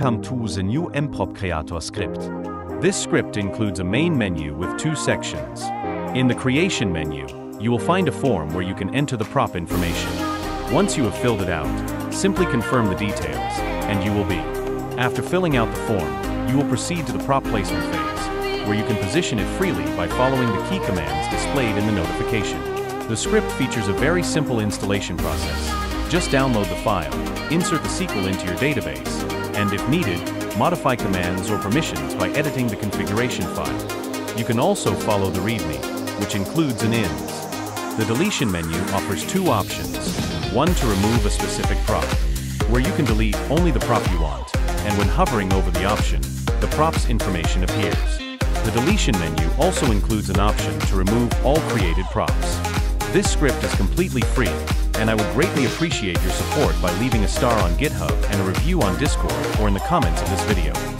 Welcome to the new mprop creator script. This script includes a main menu with two sections. In the creation menu, you will find a form where you can enter the prop information. Once you have filled it out, simply confirm the details, and you will be. After filling out the form, you will proceed to the prop placement phase, where you can position it freely by following the key commands displayed in the notification. The script features a very simple installation process, just download the file, insert the SQL into your database, and if needed, modify commands or permissions by editing the configuration file. You can also follow the README, which includes an INS. The deletion menu offers two options. One to remove a specific prop, where you can delete only the prop you want, and when hovering over the option, the prop's information appears. The deletion menu also includes an option to remove all created props. This script is completely free, and I would greatly appreciate your support by leaving a star on GitHub and a review on Discord or in the comments of this video.